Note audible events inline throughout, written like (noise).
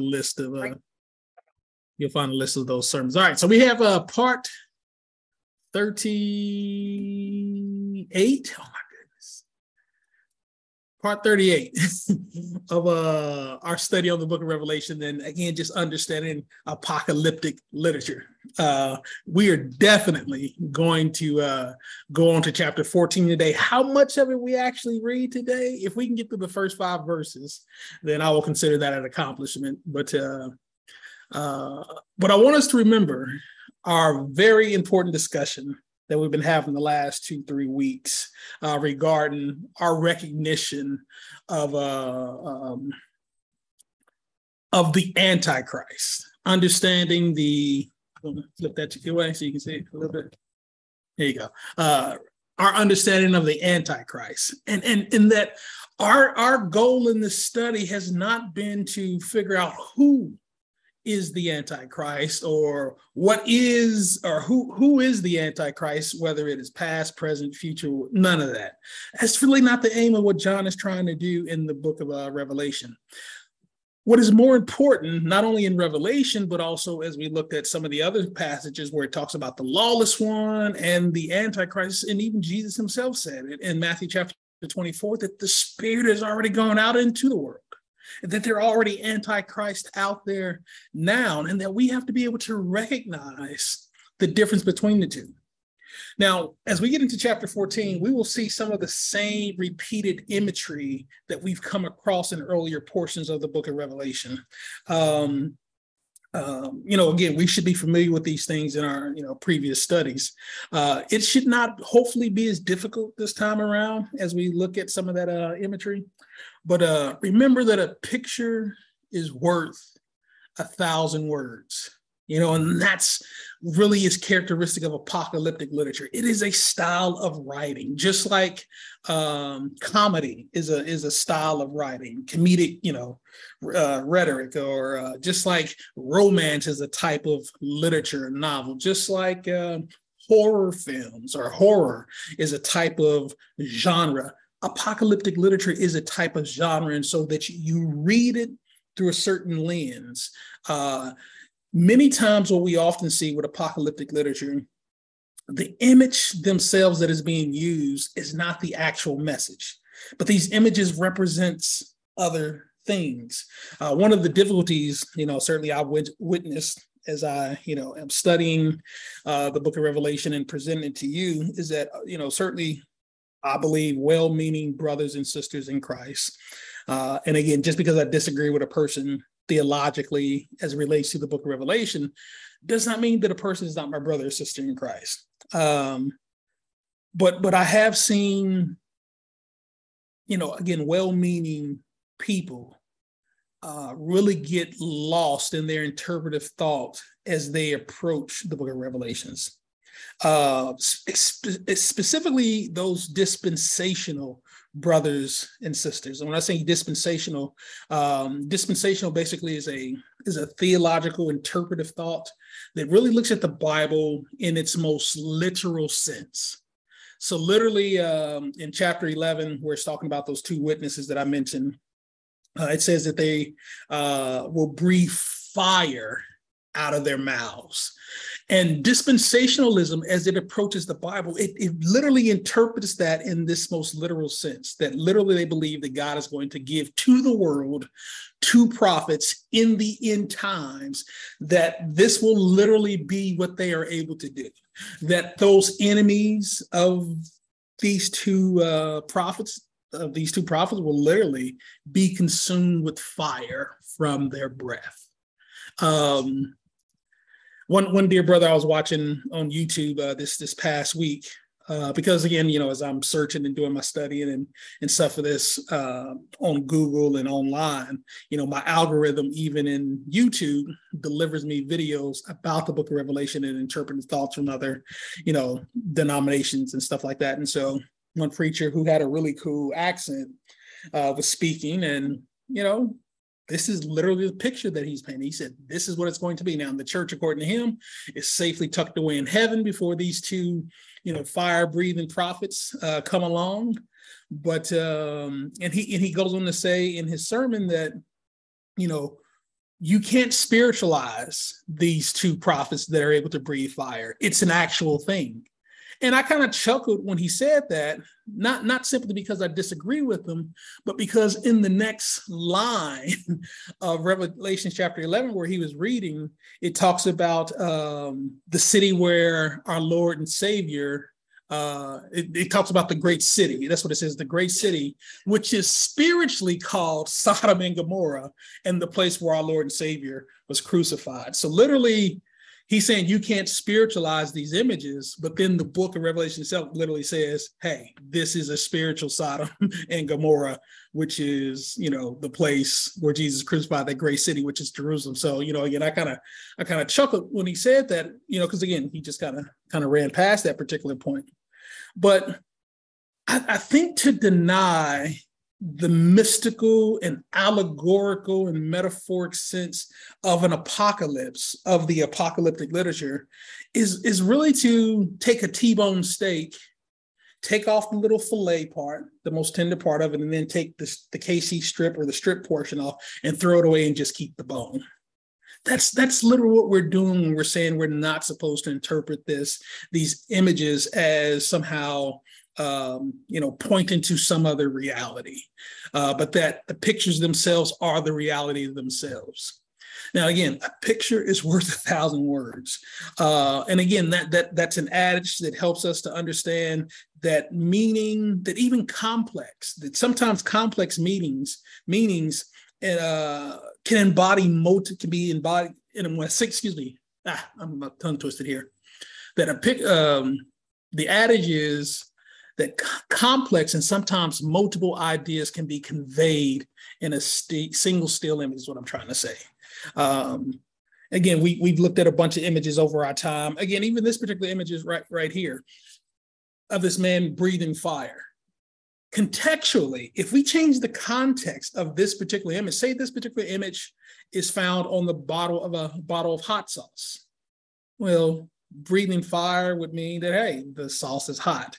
a list of uh, you'll find a list of those sermons. All right, so we have uh part 38. Oh my. Part 38 (laughs) of uh our study on the book of Revelation, and again, just understanding apocalyptic literature. Uh we are definitely going to uh go on to chapter 14 today. How much of it we actually read today? If we can get through the first five verses, then I will consider that an accomplishment. But uh uh, but I want us to remember our very important discussion that we've been having the last two, three weeks uh, regarding our recognition of uh, um, of the Antichrist, understanding the flip that your way so you can see it a little bit. There you go. Uh, our understanding of the Antichrist, and and in that our our goal in this study has not been to figure out who is the antichrist or what is or who who is the antichrist whether it is past present future none of that. That's really not the aim of what john is trying to do in the book of uh, revelation. What is more important not only in revelation but also as we looked at some of the other passages where it talks about the lawless one and the antichrist and even jesus himself said it in matthew chapter 24 that the spirit has already gone out into the world that they're already antichrist out there now, and that we have to be able to recognize the difference between the two. Now, as we get into chapter 14, we will see some of the same repeated imagery that we've come across in earlier portions of the book of Revelation. Um, um, you know, again, we should be familiar with these things in our, you know, previous studies. Uh, it should not, hopefully, be as difficult this time around as we look at some of that uh, imagery. But uh, remember that a picture is worth a thousand words you know and that's really is characteristic of apocalyptic literature. It is a style of writing just like um, comedy is a is a style of writing comedic you know uh, rhetoric or uh, just like romance is a type of literature novel just like uh, horror films or horror is a type of genre. Apocalyptic literature is a type of genre and so that you read it through a certain lens uh, many times what we often see with apocalyptic literature the image themselves that is being used is not the actual message but these images represents other things. Uh, one of the difficulties you know certainly i wit- witnessed as i you know am studying uh, the book of revelation and presenting it to you is that you know certainly i believe well-meaning brothers and sisters in christ. Uh, and again just because i disagree with a person theologically as it relates to the book of Revelation does not mean that a person is not my brother or sister in Christ. Um, but but I have seen, you know, again, well-meaning people uh, really get lost in their interpretive thought as they approach the book of Revelations. Uh, spe- specifically, those dispensational brothers and sisters. And when I say dispensational, um, dispensational basically is a is a theological interpretive thought that really looks at the Bible in its most literal sense. So literally um, in chapter 11, where it's talking about those two witnesses that I mentioned, uh, it says that they uh, will breathe fire out of their mouths. And dispensationalism, as it approaches the Bible, it, it literally interprets that in this most literal sense that literally they believe that God is going to give to the world two prophets in the end times, that this will literally be what they are able to do. That those enemies of these two uh, prophets, of these two prophets, will literally be consumed with fire from their breath. Um, one one dear brother I was watching on YouTube uh, this this past week uh, because again, you know, as I'm searching and doing my studying and and stuff for this uh, on Google and online, you know, my algorithm even in YouTube delivers me videos about the Book of Revelation and interpreting thoughts from other, you know, denominations and stuff like that. And so, one preacher who had a really cool accent uh, was speaking, and you know, this is literally the picture that he's painting. He said, This is what it's going to be. Now, the church, according to him, is safely tucked away in heaven before these two, you know, fire breathing prophets uh, come along. But, um, and he, and he goes on to say in his sermon that, you know, you can't spiritualize these two prophets that are able to breathe fire. It's an actual thing. And I kind of chuckled when he said that, not, not simply because I disagree with him, but because in the next line (laughs) of Revelation chapter 11, where he was reading, it talks about um, the city where our Lord and Savior uh, it, it, talks about the great city. That's what it says, the great city, which is spiritually called Sodom and Gomorrah, and the place where our Lord and Savior was crucified. So, literally, he's saying you can't spiritualize these images, but then the book of Revelation itself literally says, hey, this is a spiritual Sodom (laughs) and Gomorrah, which is, you know, the place where Jesus crucified that great city, which is Jerusalem. So, you know, again, I kind of I kind of chuckled when he said that, you know, because again, he just kind of kind of ran past that particular point. But I, I think to deny the mystical and allegorical and metaphoric sense of an apocalypse of the apocalyptic literature is is really to take a t-bone steak take off the little fillet part the most tender part of it and then take this, the kc strip or the strip portion off and throw it away and just keep the bone. That's that's literally what we're doing we're saying we're not supposed to interpret this these images as somehow um, you know pointing to some other reality uh, but that the pictures themselves are the reality themselves now again a picture is worth (laughs) a thousand words uh, and again that that that's an adage that helps us to understand that meaning that even complex that sometimes complex meanings meanings uh, can embody multi, can be embodied in a excuse me, ah, I'm tongue twisted here. That a pic, um, the adage is that complex and sometimes multiple ideas can be conveyed in a st- single still image. Is what I'm trying to say. Um, again, we we've looked at a bunch of images over our time. Again, even this particular image is right right here of this man breathing fire contextually, if we change the context of this particular image, say this particular image is found on the bottle of a bottle of hot sauce. Well, breathing fire would mean that, hey, the sauce is hot.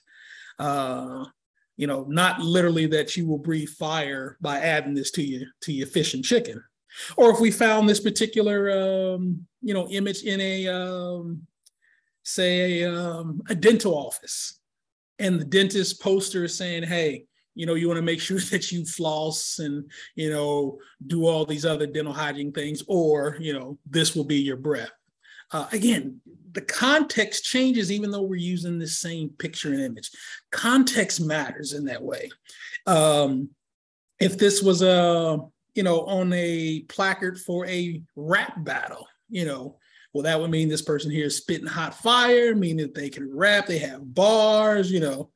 Uh, you know, not literally that you will breathe fire by adding this to your to your fish and chicken. Or if we found this particular um, you know image in a um, say a, um, a dental office, and the dentist poster is saying, hey, you know, you want to make (laughs) sure that you floss and, you know, do all these other dental hygiene things, or, you know, this will be your breath. Uh, again, the context changes even though we're using the same picture and image. Context matters in that way. Um, if this was a, you know, on a placard for a rap battle, you know, well, that would mean this person here is spitting hot fire, meaning that they can rap, they have bars, you know.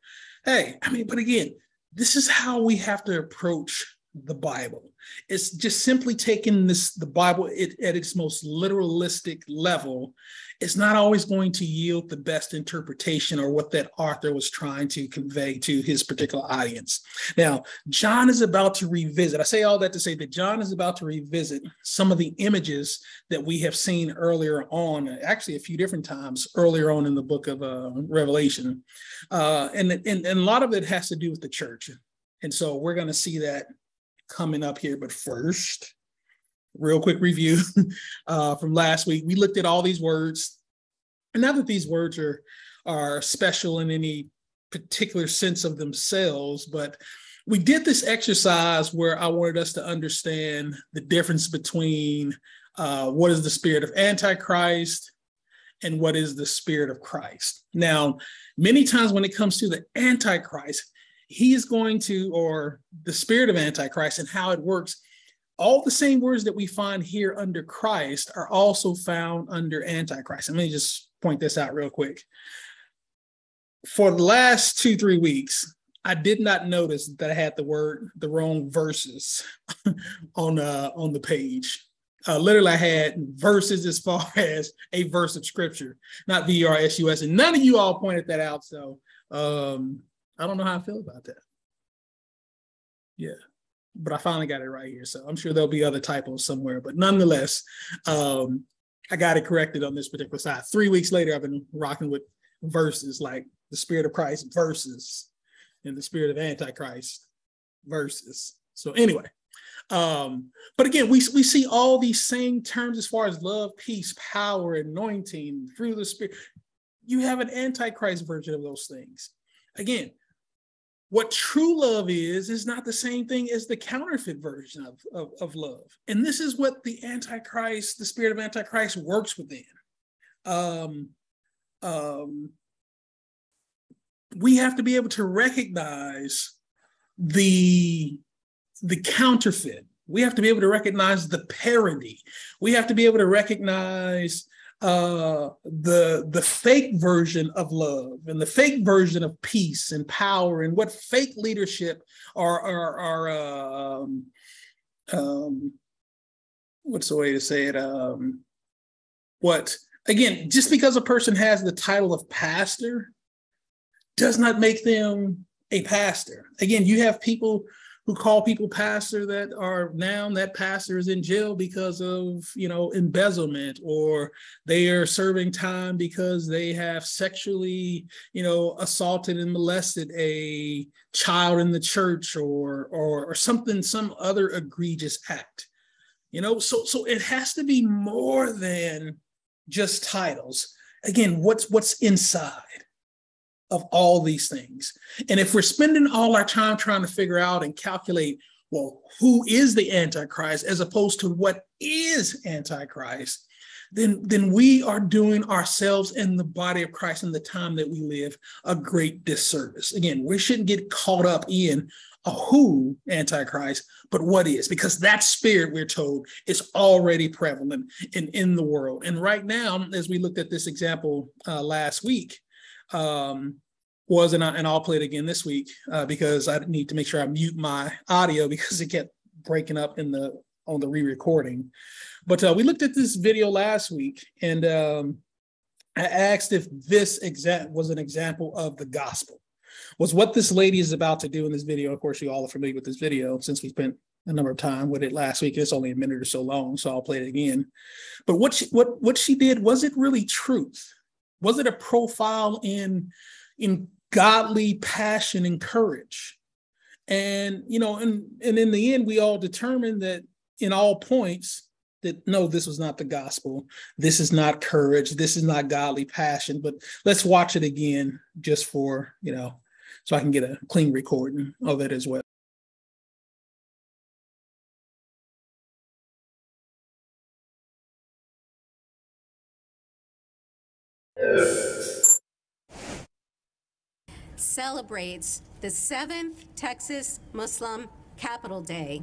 Hey, I mean, but again, this is how we have to approach the Bible. It's just simply taking this the Bible it, at its most literalistic level. It's not always going to yield the best interpretation or what that author was trying to convey to his particular audience. Now, John is about to revisit. I say all that to say that John is about to revisit some of the images that we have seen earlier on, actually a few different times earlier on in the book of uh, Revelation, uh, and, and and a lot of it has to do with the church. And so we're going to see that coming up here. But first, real quick review (laughs) uh, from last week. We looked at all these words. And not that these words are, are special in any particular sense of themselves, but we did this exercise where I wanted us to understand the difference between uh, what is the spirit of Antichrist and what is the spirit of Christ. Now, many times when it comes to the Antichrist, he is going to, or the spirit of Antichrist and how it works, all the same words that we find here under Christ are also found under Antichrist. let me just point this out real quick. For the last two, three weeks, I did not notice that I had the word, the wrong verses (laughs) on uh, on the page. Uh, literally, I had verses as far (laughs) as a verse of scripture, not V R S U S, and none of you all pointed that out. So um, I don't know how I feel about that. Yeah, but I finally got it right here. So I'm sure there'll be other typos somewhere, but nonetheless, um, I got it corrected on this particular side. Three weeks later, I've been rocking with verses like the Spirit of Christ verses and the Spirit of Antichrist verses. So anyway, Um, but again, we, we see all these same terms as far as love, peace, power, anointing, of the spirit. You have an antichrist version of those things. Again, what true love is, is not the same thing as the counterfeit version of, of, of love. And this is what the antichrist, the spirit of antichrist works within. Um, um, we have to be able to recognize the the counterfeit. We have to be able to recognize the parody. We have to be able to recognize uh, the the fake version of love and the fake version of peace and power and what fake leadership are are are um, um, what's the way to say it? Um, what again? Just because a person has the title of pastor does not make them a pastor. Again, you have people who call people pastor that are now that pastor is in jail because of you know embezzlement or they are serving time because they have sexually you know assaulted and molested a child in the church or or, or something some other egregious act. You know so so it has to be more than just titles. Again what's what's inside of all these things. And if we're spending all our time trying to figure out and calculate, well, who is the Antichrist as opposed to what is Antichrist, then, then we are doing ourselves and the body of Christ in the time that we live a great disservice. Again, we shouldn't get caught up in a who Antichrist, but what is, because that spirit, we're told, is already prevalent in, in the world. And right now, as we looked at this example uh, last week, um, was, and, I, and I'll play it again this week uh, because I need to make sure I mute my audio because it kept breaking up in the on the re-recording. But uh, we looked at this video last week, and um, I asked if this exact was an example of the gospel. Was what this lady is about to do in this video. Of course, you all are familiar with this video since we spent a number of time with it last week. It's only a minute or so long, so I'll play it again. But what she, what what she did was it really truth? Was it a profile in in godly passion and courage? And you know, and and in the end, we all determined that in all points that no, this was not the gospel. This is not courage. This is not godly passion. But let's watch it again just for, you know, so I can get a clean recording of it as well. Celebrates the 7th Texas Muslim Capitol Day.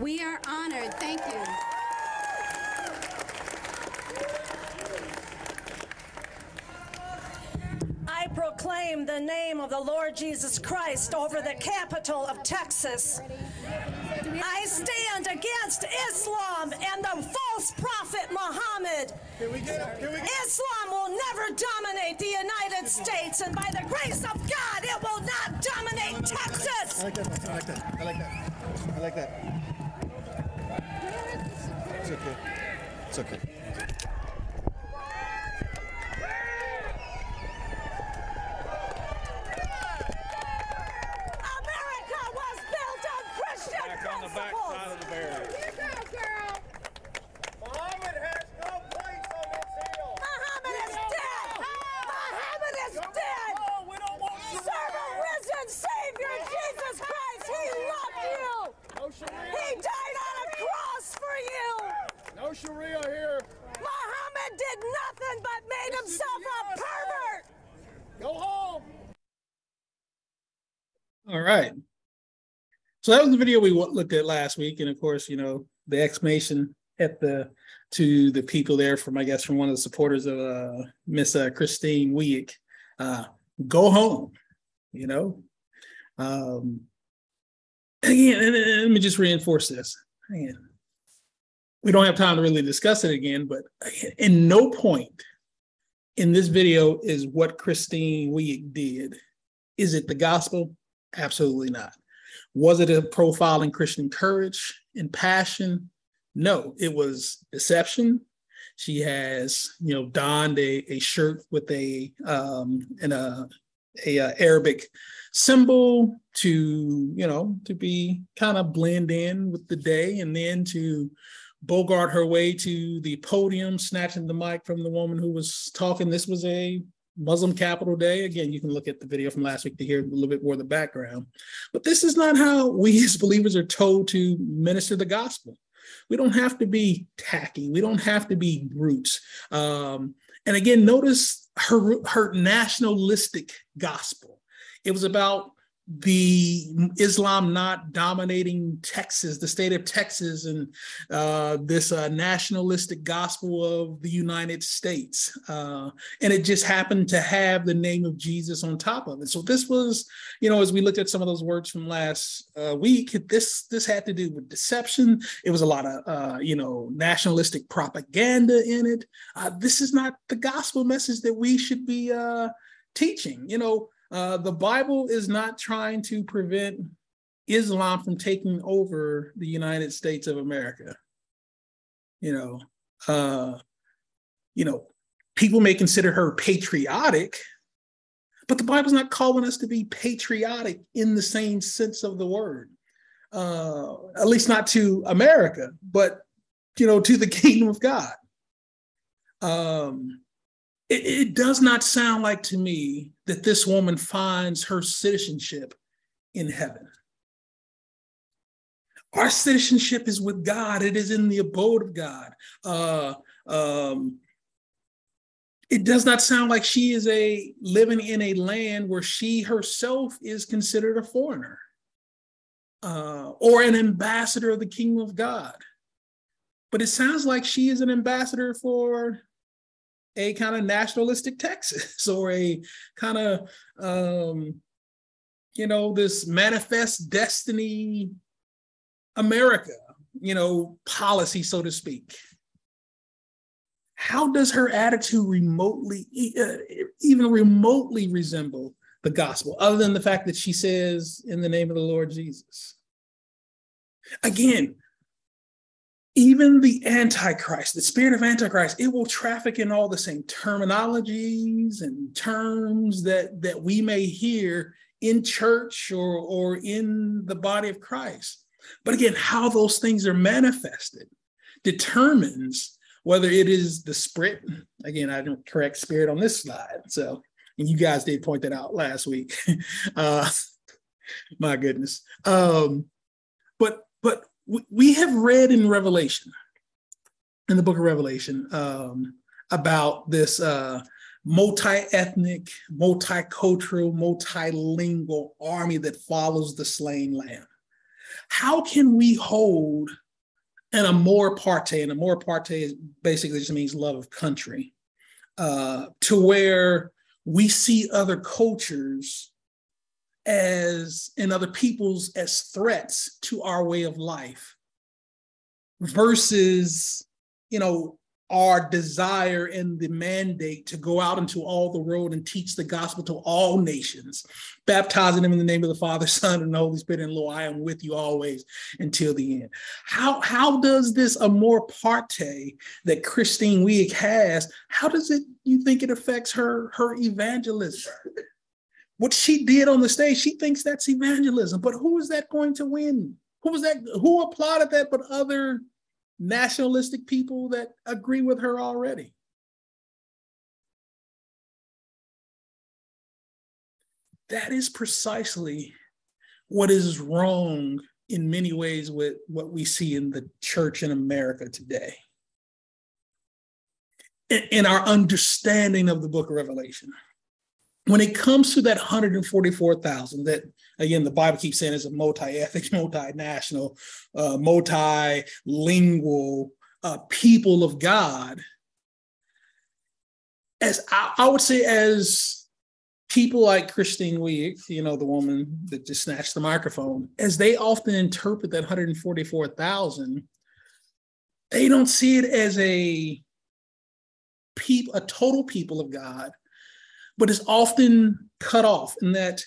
We are honored. Thank you. I proclaim the name of the Lord Jesus Christ over the capital of Texas. I stand against Islam and the prophet Muhammad. Islam will never dominate the United States, and by the grace of God, it will not dominate Texas. I like that. I like that. I like that. I like that. It's okay. It's okay. So that was the video we looked at last week, and of course, you know, the exclamation at the to the people there from I guess from one of the supporters of uh, Miss uh, Christine Weick, uh, go home, you know. Um, again, and, and let me just reinforce this. Again, we don't have time to really discuss it again, but in no point in this video is what Christine Weick did. Is it the gospel? Absolutely not. Was it a profile in Christian courage and passion? No, it was deception. She has, you know, donned a, a shirt with a um and a a uh, Arabic symbol to you know to be kind of blend in with the day and then to bogart her way to the podium snatching the mic from the woman who was talking this was a muslim capitol day. Again you can look at the video from last week to hear a little bit more of the background. But this is not how we as believers are told to minister the gospel. We don't have to be tacky. We don't have to be brutes um, and again notice her her nationalistic gospel. It was about the Islam not dominating Texas, the state of Texas, and uh, this uh, nationalistic gospel of the United States. Uh, and it just happened to have the name of Jesus on top of it. So this was, you know, as we looked at some of those words from last uh, week, this this had to do with deception. It was a lot of, uh, you know, nationalistic propaganda in it. Uh, this is not the gospel message that we should be teaching. You know, uh, the Bible is not trying to prevent Islam from taking over the United States of America. You know, uh, you know, people may consider her patriotic, but the Bible's not calling us to be patriotic in the same sense of the word. Uh, at least not to America, but you know, to the (laughs) kingdom of God. Um, it, it does not sound like to me that this woman finds her citizenship in heaven. Our citizenship is with God. It is in the abode of God. Uh, um, it does not sound like she is a living in a land where she herself is considered a foreigner uh, or an ambassador of the kingdom of God. But it sounds like she is an ambassador for a kind of nationalistic Texas (laughs) or a kind of, um, you know, this manifest destiny America, you know, policy, so to speak. How does her attitude remotely, uh, even remotely resemble the gospel, other than the fact that she says, in the name of the Lord Jesus? Again, even the antichrist the spirit of antichrist it will traffic in all the same terminologies and terms that that we may hear in church or or in the body of christ. But again how those things are manifested determines whether it is the spirit. Again i don't correct spirit on this slide so and you guys did point that out last week. (laughs) Uh (laughs) my goodness. Um but but we have read in Revelation, in the book of Revelation, um, about this uh, multi-ethnic, multicultural, multilingual army that follows the slain lamb. How can we hold an amor parte, and amor parte basically just means love of country, uh, to where we see other cultures as and other peoples as threats to our way of life versus you know our desire and the mandate to go out into all the world and teach the gospel to all nations, baptizing them in the name of the Father, (laughs) Son, and Holy Spirit. And Lord, I am with you always until the end. How, how does this amor parte that Christine Weick has, how does it you think it affects her her evangelism? (laughs) what she did on the stage, she thinks that's evangelism. But who is that going to win? Who was that? Who applauded that but other nationalistic people that agree with her already? That is precisely what is wrong in many ways with what we see in the church in America today. In, our understanding of the book of Revelation when it comes to that 144,000, that again, the Bible keeps saying is a multi-ethnic, (laughs) multinational, uh, multilingual uh, people of God, as I, I, would say, as people like Christine Weick, you know, the woman that just snatched the microphone, as they often interpret that 144,000, they don't see it as a people, a total people of God but it's often cut off in that,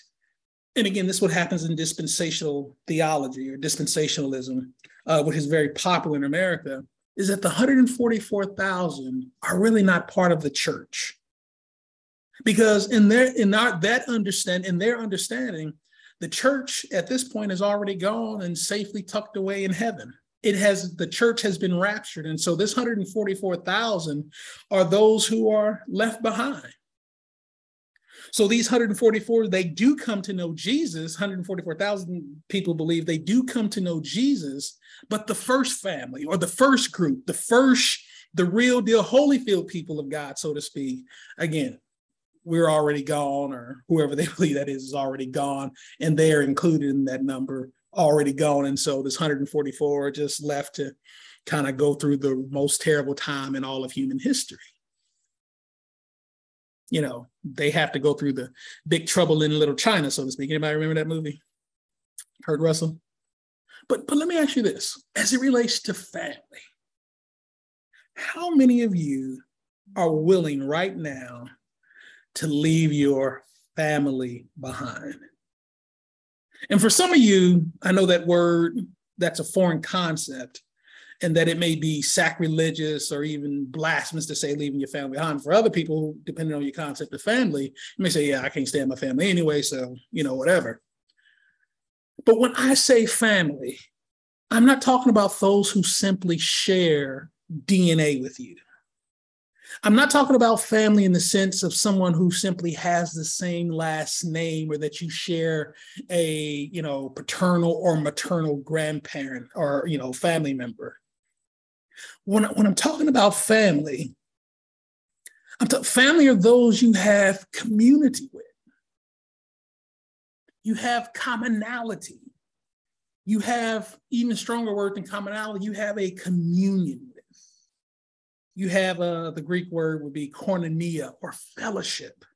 and again, this is what happens in dispensational theology or dispensationalism, uh, which is very popular in America, is that the 144,000 are really not part of the church. Because in their in our that understand in their understanding, the church at this point is already gone and safely tucked away in heaven. It has the church has been raptured. And so this 144,000 are those who are left behind. So these 144, they do come to know Jesus. 144,000 people believe they do come to know Jesus, but the first family or the first group, the first, the real deal Holyfield people of God, so to speak, again, we're already gone, or whoever they (laughs) believe that is is already gone, and they're included in that number already gone. And so this 144 just left to kind of go through the most terrible time in all of human history. You know, they have to go through the big trouble in little China, so to speak. Anybody remember that movie? Kurt Russell? But but let me ask you this as it relates to family. How many of you are willing right now to leave your family behind. And for some of you, I know that word, that's a foreign concept, and that it may be sacrilegious or even blasphemous to say leaving your family behind. For other people, depending on your concept of family, you may say, Yeah, I can't stand my family anyway, so, you know, whatever. But when I say family, I'm not talking about those who simply share DNA with you. I'm not talking about family in the sense of someone who simply has the same last name or that you share a, you know, paternal or maternal grandparent or, you know, family member. When, when I'm talking about family, I'm talking family are those you have community with. You have commonality. You have even stronger word than commonality, you have a communion you have uh, the Greek word would be koinonia or fellowship.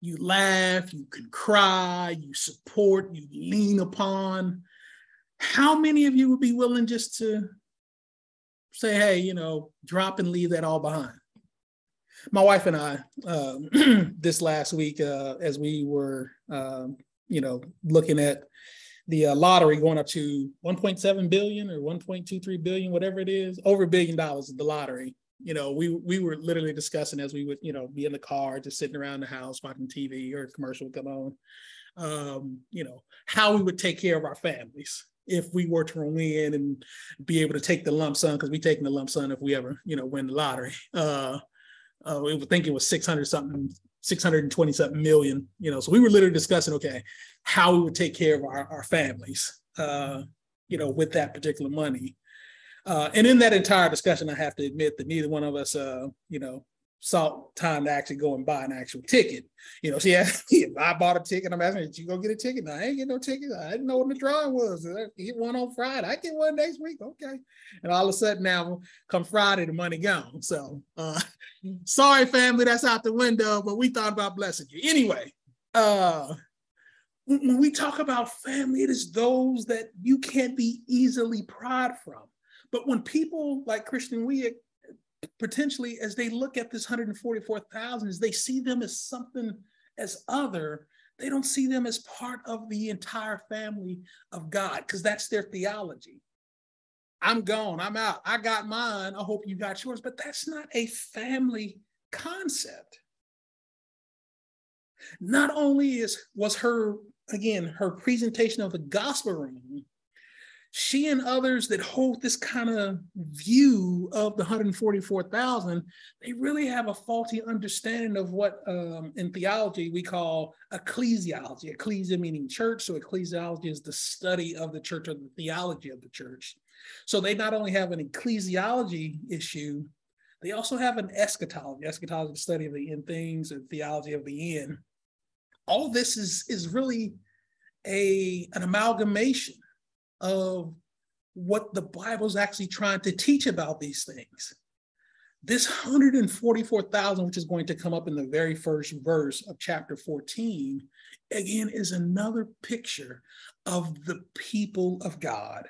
You laugh, you can cry, you support, you lean upon. How many of you would be willing just to say, hey, you know, drop and leave that all behind? My wife and I, uh, (clears throat) this last week, uh, as we were, um, you know, looking at the uh, lottery going up to 1.7 billion or 1.23 billion, whatever it is, over a billion dollars of the lottery. You know, we we were literally discussing as we would, you know, be in the car, just sitting around the house watching TV or a commercial come on. Um, you know, how we would take care of our families if we were to win and be able to take the lump sum because we taking the lump sum if we ever, you know, win the lottery. (laughs) Uh, uh, we would think it was 600 something 620 something million, you know. So we were literally discussing, okay, how we would take care of our, our families, uh, you know, with that particular money. Uh, and in that entire discussion, I have to admit that neither one of us, uh, you know, saw time to actually go and buy an actual ticket. You know, she asked me (laughs) if I bought a ticket. I'm asking, did you go get a ticket? No, I ain't get no ticket. I didn't know what the drawing was. I get one on Friday. I get one next week. Okay. And all of a sudden now, come Friday, the money gone. So uh, (laughs) sorry, family, that's out the window, but we thought about blessing you. Anyway, uh, when we talk about family, it is those that you can't be easily pried from. But when people like Christian Wiig potentially as they look at this 144,000, as they see them as something as other, they don't see them as part of the entire family of God because that's their theology. I'm gone, I'm out, I got mine, I hope you got yours, but that's not a family concept. Not only is was her again her presentation of the gospel room she and others that hold this kind of view of the 144,000, they really have a faulty understanding of what um, in theology we call ecclesiology. Ecclesia meaning church, so ecclesiology is the study of the church or the theology of the church. So they not only have an ecclesiology issue, they also have an eschatology. Eschatology, is the study of the end things, and theology of the end. All this is is really a an amalgamation of what the Bible is actually trying to teach about these things. This 144,000, which is going to come up in the very first verse of chapter 14, again is another picture of the people of God.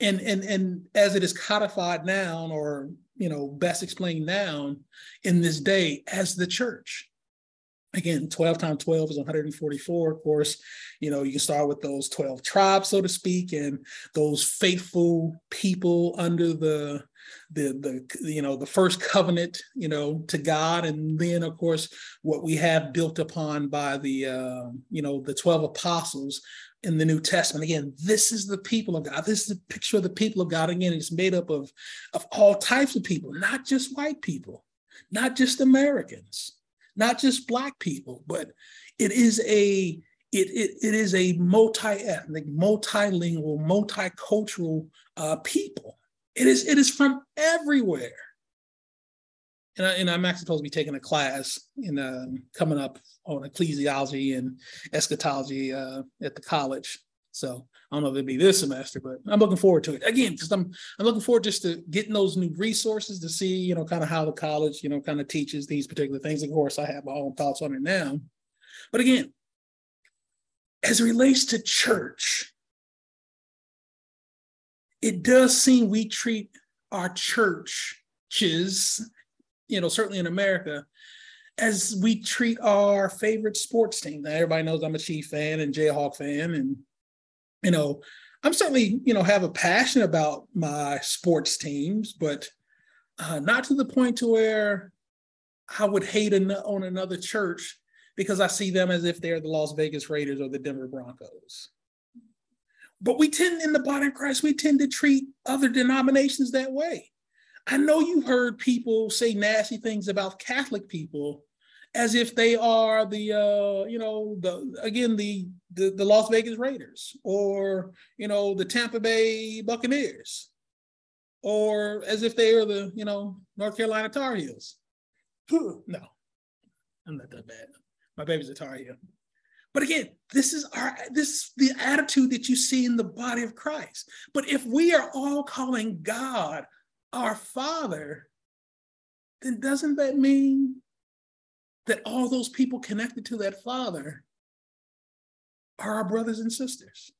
And, and, and as it is codified now, or you know, best explained now in this day as the church again 12 times 12 is 144 of course you know you can start with those 12 tribes so to speak and those faithful people under the the the you know the first covenant you know to God, and then of course what we have built upon by the uh, you know the twelve apostles in the New Testament. Again, this is the people of God. This is the picture of the people of God. Again, it's made up of of all types of people, not just white people, not just Americans, not just black people, but it is a it, it, it is a multi-ethnic, multilingual, multicultural uh, people. It is it is from everywhere. And, I, and I'm actually supposed to be taking a class in uh, coming up on ecclesiology and eschatology uh, at the college. So I don't know if it'll be this semester, but I'm looking forward to it again because I'm I'm looking forward just to getting those new resources to see you know kind of how the college you know kind of teaches these particular things. Of course, I have my own thoughts on it now, but again, as it relates to church, it does seem we treat our churches, you know, certainly in America, as we treat our favorite sports team. Now, everybody knows I'm a Chief fan and Jayhawk fan, and you know, I'm certainly you know have a passion about my sports teams, but uh, not to the point to where I would hate an- on another church because I see them as if they're the Las Vegas Raiders or the Denver Broncos. But we tend, in the body of Christ, we tend to treat other denominations that way. I know you've heard people say nasty things about Catholic people as if they are the uh, you know the again the, the the Las Vegas Raiders or you know the Tampa Bay Buccaneers or as if they are the you know North Carolina Tar Heels. no, I'm not that bad. My baby's a Tar Heel. But again, this is our this is the attitude that you see in the body of Christ. But if we are all calling God our Father, then doesn't that mean that all those people connected to that Father are our brothers and sisters?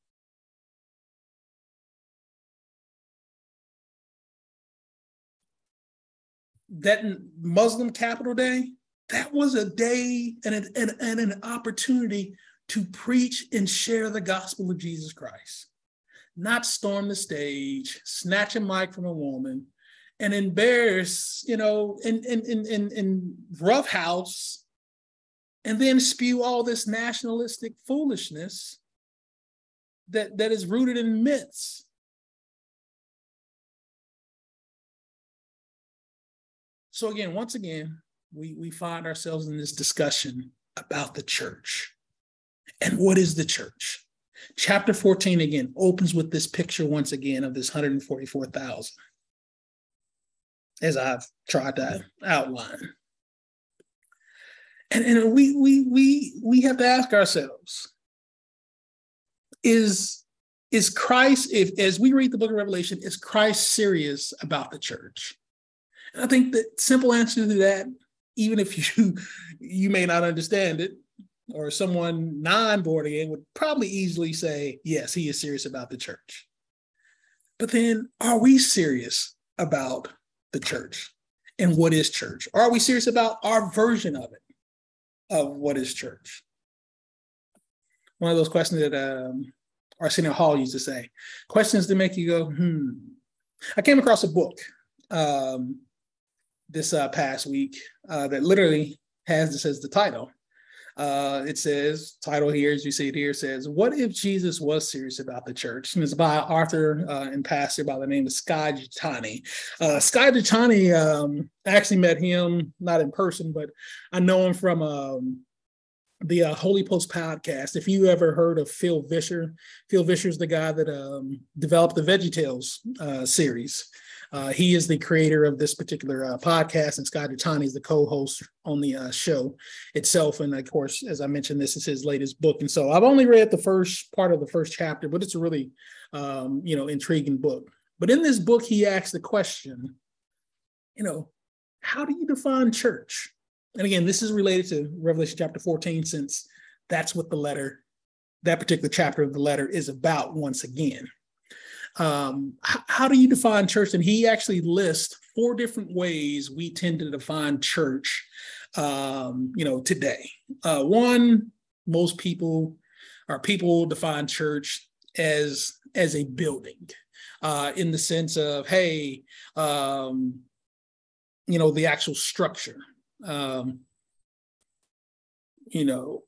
That Muslim capitol day, that was a day and an, and, and an opportunity to preach and share the gospel of Jesus Christ, not storm the stage, snatch a mic from a woman, and embarrass, you know, in in in in, in rough house, and then spew all this nationalistic foolishness that that is rooted in myths. So again, once again, we, we find ourselves in this discussion about the church. And what is the church? Chapter 14 again opens with this picture once again of this 144,000, as I've tried to outline. And, and we, we, we, we have to ask ourselves is, is Christ, if as we read the book of Revelation, is Christ serious about the church? And I think the simple answer to that even if you (laughs) you may not understand it, or someone non-born again would probably easily say, yes, he is serious about the church. But then are we serious about the church and what is church? Are we serious about our version of it, of what is church? One of those questions that um, Arsenio Hall used to say, questions that make you go, hmm. I came across a book um, this uh, past week uh, that literally has this as the title. Uh, it says, title here, as you see it here, says, What if Jesus was serious about the church? And it's by author uh, and pastor by the name of Skye Jethani. Uh, Skye Jethani, um, actually met him, not in person, but I know him from um, the uh, Holy Post podcast. If you ever heard of Phil Vischer, Phil Vischer is the guy that um, developed the VeggieTales uh, series. Uh, he is the creator of this particular uh, podcast, and Scott Jethani is the co-host on the uh, show itself. And of course, as I mentioned, this is his latest book. And so I've only read the first part of the first chapter, but it's a really, um, you know, intriguing book. But in this book, he asks the question, you know, how do you define church? And again, this is related to Revelation chapter 14, since that's what the letter, that particular chapter of the letter is about once again um, h- how do you define church? And he actually lists four different ways we tend to define church, um, you know, today. Uh, one, most people or people define church as as a building. uh, in the sense of, hey, um, you know, the actual structure. Um, you know,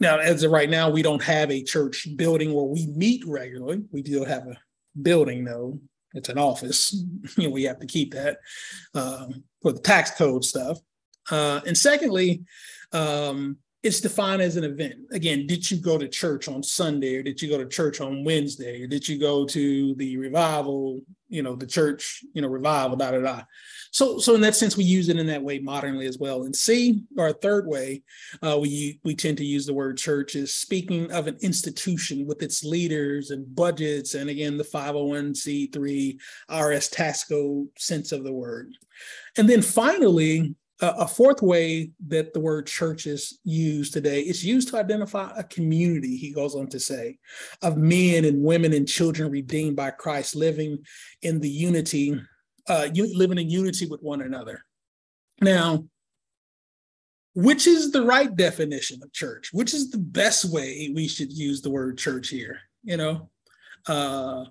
now as of right now, we don't have a church building where we meet regularly. We do have a building though. It's an office. (laughs) you know, we have to keep that um, for the tax code stuff. Uh, and secondly, um, it's defined as an event. Again, did you go to church on Sunday or did you go to church on Wednesday or did you go to the revival, you know, the church, you know, revival, da da da. So, so in that sense, we use it in that way modernly as well. And C, or a third way, uh, we we tend to use the word church is speaking of an institution with its leaders and budgets, and again the 501c3 IRS tax code sense of the word. And then finally, a fourth way that the word church is used today is used to identify a community, he goes on to say, of men and women and children redeemed by Christ living in the unity, uh, living in unity with one another. Now, which is the right definition of church? Which is the best way we should use the word church here? You know, uh,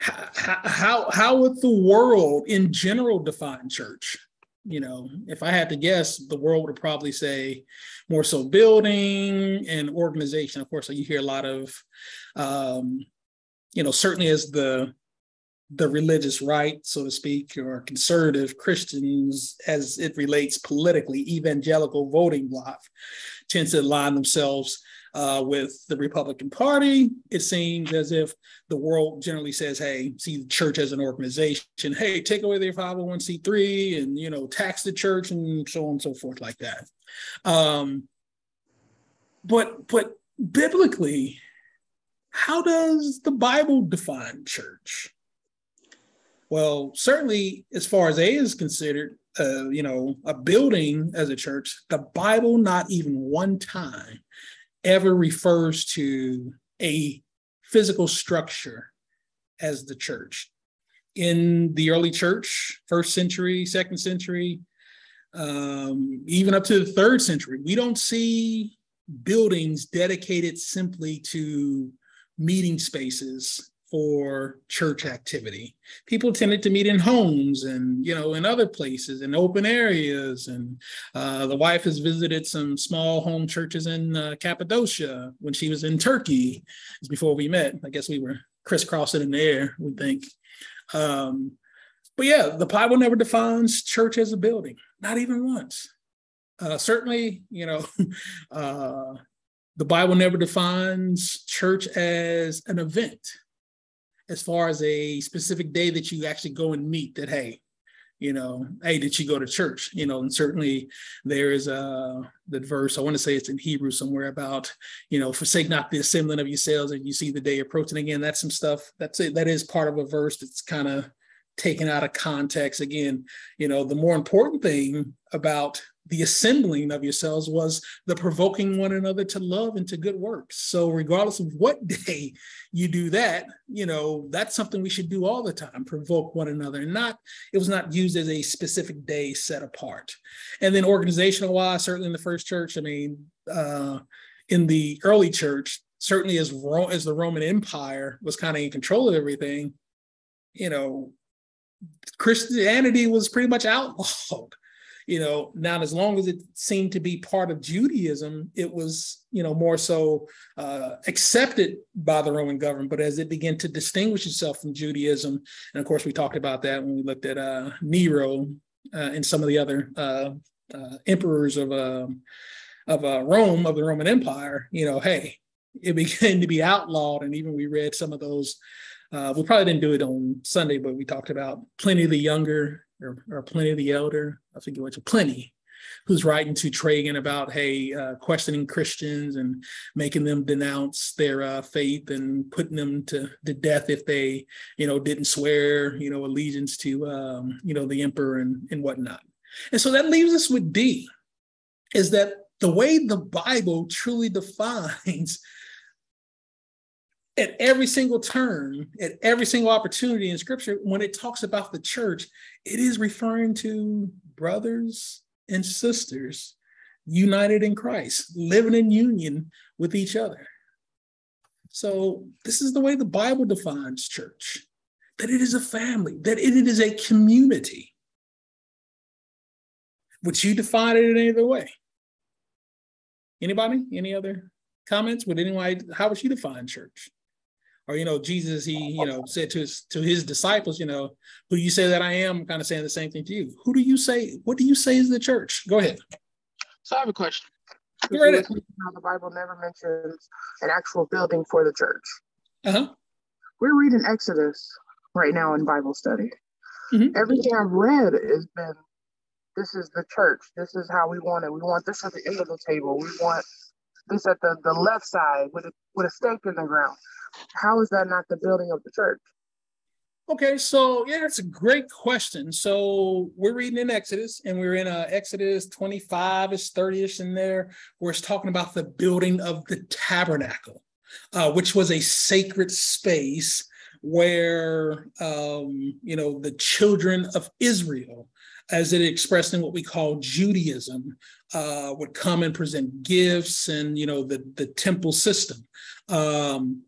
how, how, how would the world in general define church? You know, if I had to guess, the world would probably say more so building and organization. Of course, you hear a lot of, um, you know, certainly as the the religious right, so to speak, or conservative Christians, as it relates politically, evangelical voting bloc tends to align themselves uh, with the Republican Party. It seems as if the world generally says, "Hey, see the church as an organization. Hey, take away their 501c3 and you know tax the church and so on and so forth like that." Um, but but biblically, how does the Bible define church? Well, certainly as far as A is considered, uh, you know, a building as a church, the Bible not even one time ever refers to a physical structure as the church. In the early church, first century, second century, um, even up to the third century, we don't see buildings dedicated simply to meeting spaces for church activity. People tended to meet in homes and you know in other places in open areas. And uh, the wife has visited some small home churches in uh, Cappadocia when she was in Turkey. before we met. I guess we were crisscrossing in the air. We think. Um, but yeah, the Bible never defines church as a building, not even once. Uh, certainly, you know, (laughs) uh, the Bible never defines church as an event as far as a specific day that you actually go and meet that hey you know hey did you go to church? You know and certainly there is uh, a the verse i want to say it's in hebrew somewhere about you know forsake not the assembling of yourselves and you see the day approaching again. That's some stuff that's it that is part of a verse that's kind of taken out of context. Again you know the more important thing about the assembling of yourselves was the provoking one another to love and to good works. So, regardless of what (laughs) day you do that, you know, that's something we should do all the time provoke one another. And not, it was not used as a specific day set apart. And then, organizational wise, certainly in the first church, I mean, uh, in the early church, certainly as, Ro- as the Roman Empire was kind of in control of everything, you know, Christianity was pretty much outlawed you know now as long as it seemed to be part of judaism it was you know more so uh, accepted by the roman government. But as it began to distinguish itself from judaism and of course we talked about that when we looked at uh, nero uh, and some of the other uh, uh, emperors of um, of uh, rome of the roman empire you know hey it (laughs) began to be outlawed. And even we read some of those we probably didn't do it on sunday but we talked about Pliny the younger or, or Pliny the Elder, I think it was Pliny, who's writing to Trajan about, hey, uh, questioning Christians and making them denounce their uh, faith and putting them to, to death if they, you know, didn't swear, you know, allegiance to, um, you know, the emperor and, and whatnot. And so that leaves us with D, is that the way the Bible truly (laughs) defines at every single turn, at every single opportunity in scripture, when it talks about the church, it is referring to brothers and sisters united in Christ, living in union with each other. So, this is the way the Bible defines church. that it is a family, that it is a community. Would you define it in any other way? Anybody? Any other comments? Would anyone? How would you define church? Or you know, Jesus, he you know said to his to his disciples, you know, who you say that I am? I'm kind of saying the same thing to you. Who do you say? What do you say is the church? Go ahead. So I have a question. Right the Bible never mentions an actual building for the church. Uh-huh. We're reading Exodus right now in Bible study. Mhm. Everything I've read has been this is the church. This is how we want it. We want this at the end of the table. We want this at the, the left side with a with a stake in the ground. How is that not the building of the church? Okay, so yeah, it's a great question. So we're reading in Exodus, and we're in uh, Exodus 25 is 30ish in there, where it's talking about the building of the tabernacle, uh, which was a sacred space where um, you know the children of Israel, as it expressed in what we call Judaism, uh, would come and present gifts, and you know the the temple system. Um,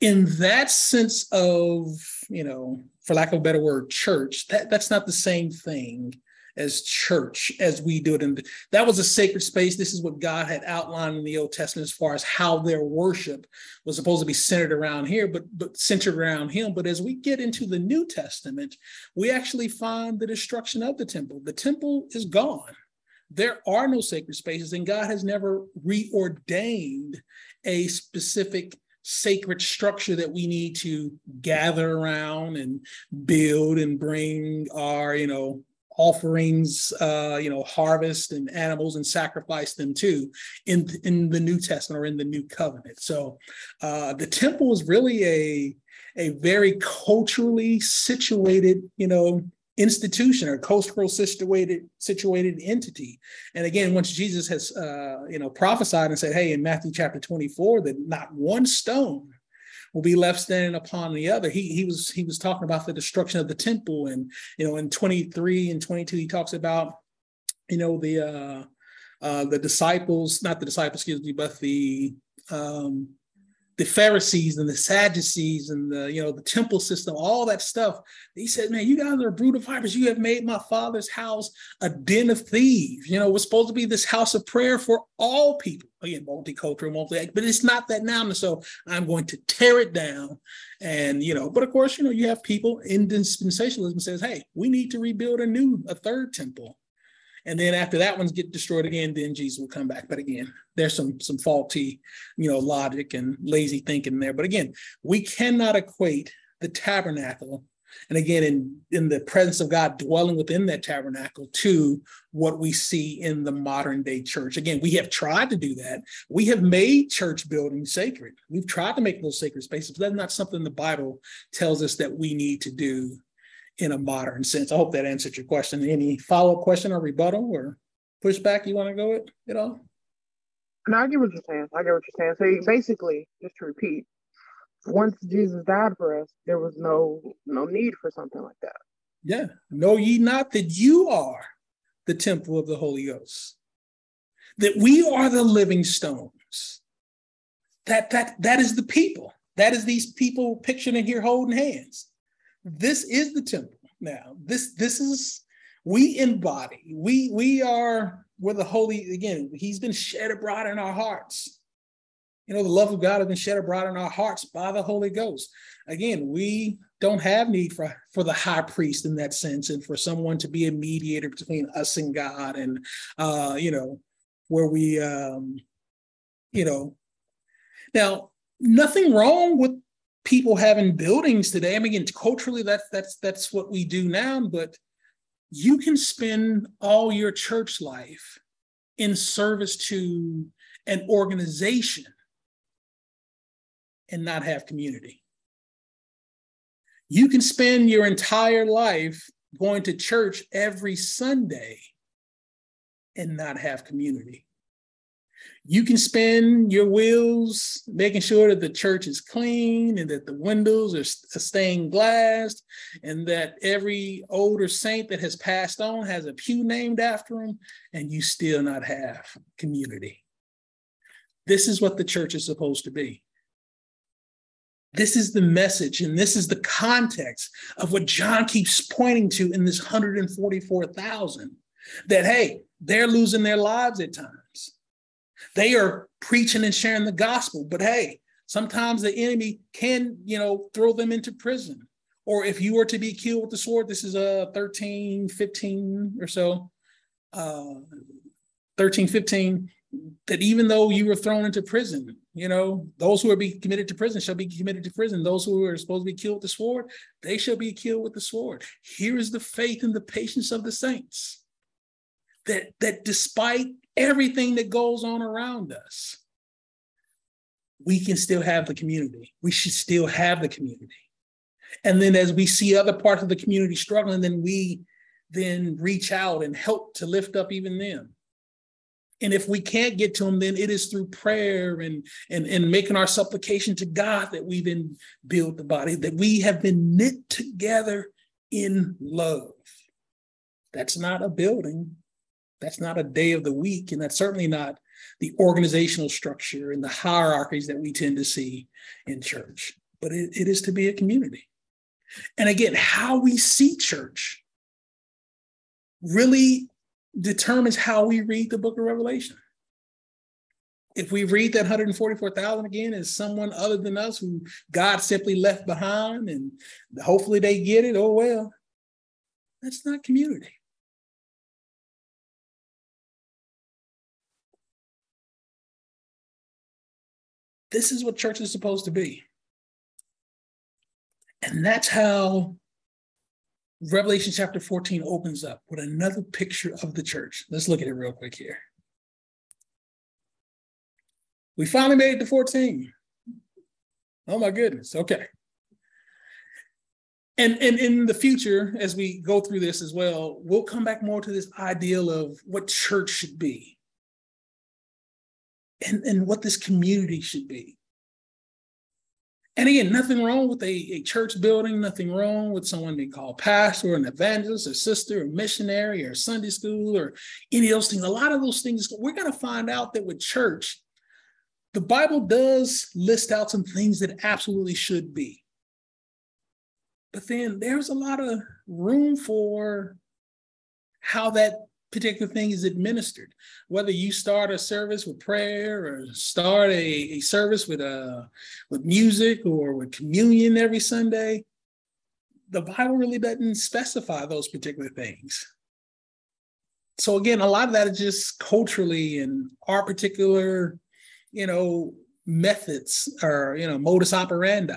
in that sense of you know for lack of a better word church that that's not the same thing as church as we do it the, that was a sacred space. This is what god had outlined in the old testament as far as how their worship was supposed to be centered around here but but centered around him. But as we get into the new testament we actually find the destruction of the temple. The temple is gone. There are no sacred spaces and god has never reordained a specific sacred structure that we need to gather around and build and bring our you know offerings uh you know harvest and animals and sacrifice them to in in the new testament or in the new covenant. So uh the temple is really a a very culturally situated you know institution or cultural situated situated entity. And again once jesus has uh, you know prophesied and said hey in matthew chapter 24 that not one stone will be left standing upon the other. He, he was he was talking about the destruction of the temple. And you know in 23 and 22 he talks about you know the uh uh the disciples not the disciples excuse me but the um the Pharisees and the Sadducees and the you know the temple system, all that stuff. He said, "Man, you guys are a brood of vipers. You have made my father's house a den of thieves. You know, it's supposed to be this house of prayer for all people. Again, multicultural, multi, but it's not that now. And so I'm going to tear it down. And you know, but of course, you know, you have people in dispensationalism says, "Hey, we need to rebuild a new, a third temple." And then after that one's get destroyed again, then Jesus will come back. But again, there's some some faulty, you know, logic and lazy thinking there. But again, we cannot equate the tabernacle and again in in the presence of god dwelling within that tabernacle to what we see in the modern day church again we have tried to do that we have made church buildings sacred we've tried to make those sacred spaces but that's not something the bible tells us that we need to do in a modern sense. I hope that answered your question. Any follow up question or rebuttal or pushback you want to go with at all? No, I get what you're saying. I get what you're saying. So basically, just to repeat, once Jesus died for us, there was no no need for something like that. Yeah. Know ye not that you are the temple of the Holy Ghost, that we are the living stones. That that that is the people. That is these people pictured in here holding hands this is the temple now. This this is we embody we we are we're the holy again he's been shed abroad in our hearts. You know the love of god has been shed abroad in our hearts by the holy ghost. Again we don't have need for for the high priest in that sense and for someone to be a mediator between us and god and uh you know where we um you know. Now nothing wrong with people having buildings today. I mean, culturally, that's that's that's what we do now. But you can spend all your church life in service to an organization and not have community. You can spend your entire life going to church every Sunday and not have community you can spend your wheels making sure that the church is clean and that the windows are stained glass and that every older saint that has passed on has a pew named after him and you still not have community this is what the church is supposed to be This is the message, and this is the context of what John keeps pointing to in this 144,000 that, hey, they're losing their lives at times. They are preaching and sharing the gospel, but hey, sometimes the enemy can, you know, throw them into prison. Or if you were to be killed with the sword, this is a 13, 15 or so, uh, 13, 15, that even though you were thrown into prison, you know, those who are be committed to prison shall be committed to prison. Those who are supposed to be killed with the sword, they shall be killed with the sword. Here is the faith and the patience of the saints. That, that despite everything that goes on around us, we can still have the community. We should still have the community. And then as we see other parts of the community struggling, then we then reach out and help to lift up even them. And if we can't get to them, then it is through prayer and, and, and making our supplication to God that we then build the body, that we have been knit together in love. That's not a building. That's not a day of the week. And that's certainly not the organizational structure and the hierarchies that we tend to see in church. But it, it is to be a community. And again, how we see church really determines how we read the book of Revelation. If we read that 144,000 again as someone other than us who God simply left behind and hopefully they get it, oh well, that's not community. This is what church is supposed to be. And that's how Revelation chapter 14 opens up with another picture of the church. Let's look at it real quick here. We finally made it to 14. Oh my goodness. Okay. And, and in the future, as we go through this as well, we'll come back more to this ideal of what church should be and, and what this community should be. And again, nothing wrong with a, a church building, nothing wrong with someone being called pastor or an evangelist or sister or missionary or Sunday school or any of those things. A lot of those things, we're going to find out that with church, the Bible does list out some things that absolutely should be. But then there's a lot of room for how that particular thing is administered. Whether you start a service with prayer or start a, a service with uh, with music or with communion every Sunday, the Bible really doesn't specify those particular things. So again, a lot of that is just culturally and our particular, you know, methods or you know modus operandi.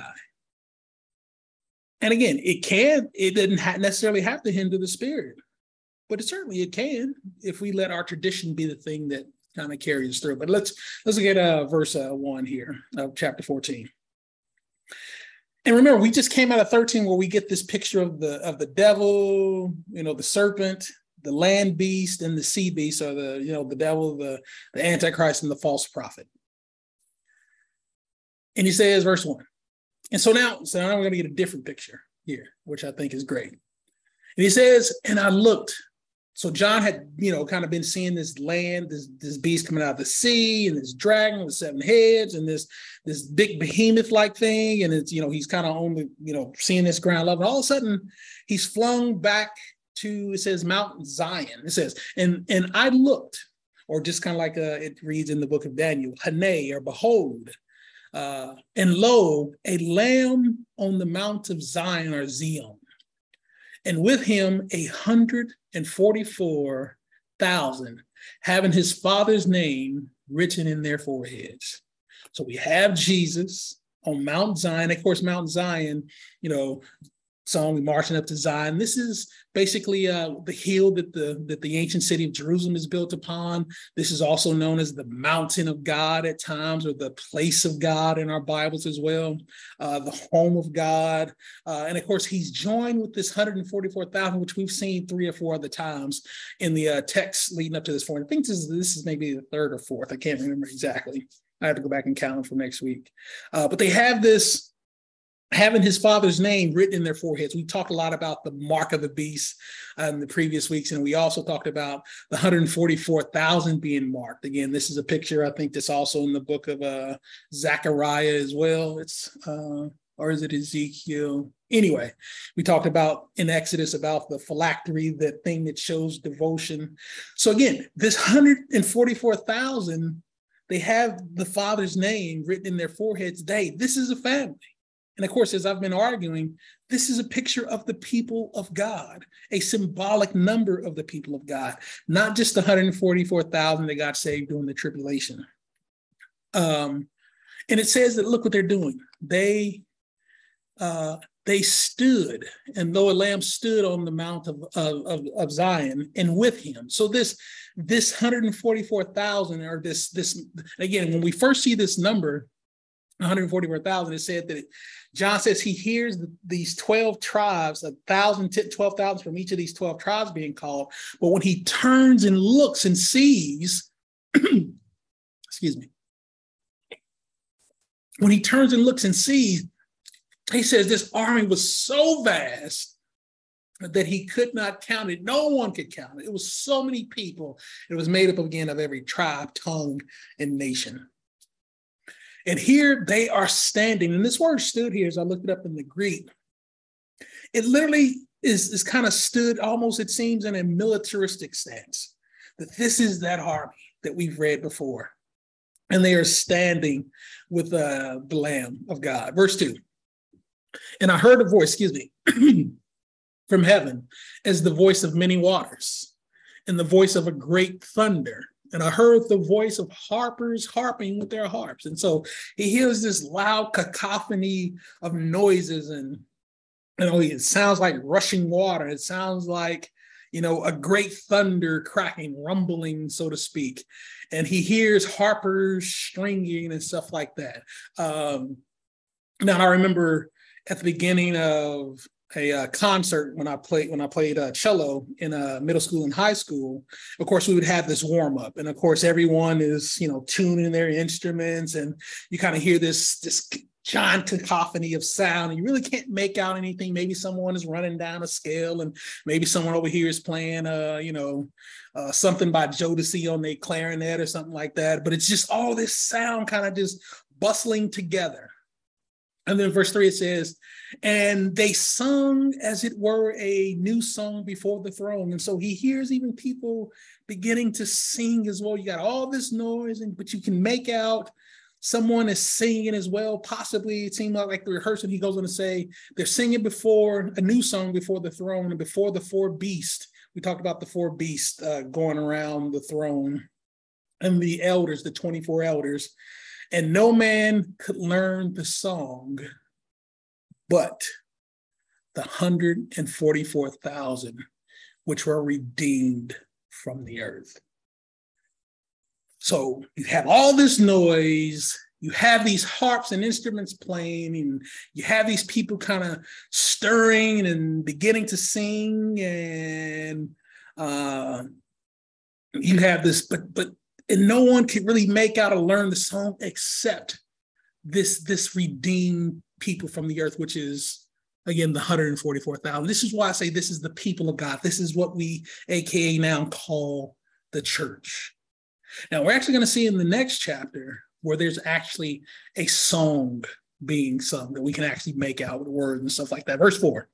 And again, it can, it doesn't necessarily have to hinder the spirit but it certainly it can if we let our tradition be the thing that kind of carries through. But let's let's get uh, verse uh, one here of chapter fourteen. And remember, we just came out of thirteen where we get this picture of the of the devil, you know, the serpent, the land beast, and the sea beast, or the you know the devil, the the antichrist, and the false prophet. And he says, verse one. And so now, so now we're going to get a different picture here, which I think is great. And he says, and I looked so John had, you know, kind of been seeing this land, this this beast coming out of the sea, and this dragon with seven heads, and this this big behemoth like thing, and it's you know he's kind of on the you know seeing this ground level. And all of a sudden, he's flung back to it says Mount Zion. It says, and and I looked, or just kind of like uh, it reads in the book of Daniel, Hane or behold, uh, and lo, a lamb on the mount of Zion or Zion and with him a hundred and forty-four thousand, having his father's name written in their foreheads. So we have Jesus on Mount Zion. Of course, Mount Zion, you know, song marching up to Zion. This is basically uh, the hill that the that the ancient city of Jerusalem is built upon. This is also known as the mountain of God at times, or the place of God in our Bibles as well, uh, the home of God. Uh, and of course, he's joined with this 144,000, which we've seen three or four other times in the uh, text leading up to this point. I think this is, this is maybe the third or fourth. I can't remember exactly. I have to go back and count them for next week. Uh, but they have this having his father's name written in their foreheads. We talked a lot about the mark of the beast uh, in the previous weeks, and we also talked about the 144,000 being marked. Again, this is a picture I think that's also in the book of uh, Zechariah as well. It's uh, or is it Ezekiel? Anyway, we talked about in Exodus about the phylactery, the thing that shows devotion. So again, this 144,000, they have the Father's name written in their foreheads. They, this is a family. And of course, as I've been arguing, this is a picture of the people of God, a symbolic number of the people of God, not just the 144,000 that got saved during the tribulation. Um, and it says that look what they're doing. They uh, they stood, and though a lamb stood on the mount of, of, of Zion and with him. So this this 144,000 or this this again, when we first see this number, 144,000, it said that John says he hears these 12 tribes, a thousand, 12,000 from each of these 12 tribes being called. But when he turns and looks and sees, (clears throat) excuse me, when he turns and looks and sees, he says this army was so vast that he could not count it. No one could count it. It was so many people. It was made up again of every tribe, tongue, and nation. And here they are standing. And this word stood here, as I looked it up in the Greek, it literally is, is kind of stood almost, it seems, in a militaristic stance. That this is that army that we've read before. And they are standing with uh, the Lamb of God. Verse 2. And I heard a voice, excuse me, (clears throat) from heaven as the voice of many waters and the voice of a great thunder and I heard the voice of harpers harping with their harps. And so he hears this loud cacophony of noises, and you know, it sounds like rushing water. It sounds like you know a great thunder cracking, rumbling, so to speak. And he hears harpers stringing and stuff like that. Um, now I remember at the beginning of a uh, concert when I played when I played uh, cello in uh, middle school and high school. Of course, we would have this warm up, and of course, everyone is you know tuning their instruments, and you kind of hear this this giant cacophony of sound, and you really can't make out anything. Maybe someone is running down a scale, and maybe someone over here is playing, uh, you know, uh, something by Jodeci on their clarinet or something like that. But it's just all this sound kind of just bustling together. And then verse three it says, and they sung as it were a new song before the throne. And so he hears even people beginning to sing as well. You got all this noise, and but you can make out someone is singing as well. Possibly it seemed like, like the rehearsal, he goes on to say they're singing before a new song before the throne and before the four beasts. We talked about the four beasts uh, going around the throne and the elders, the 24 elders and no man could learn the song but the 144,000 which were redeemed from the earth. So you have all this noise, you have these harps and instruments playing, and you have these people kind of stirring and beginning to sing, and uh, you have this, but but and no one could really make out or learn the song except this this redeemed people from the earth, which is again the 144,000. This is why I say this is the people of God. This is what we, aka now, call the church. Now we're actually going to see in the next chapter where there's actually a song being sung that we can actually make out with words and stuff like that. Verse four.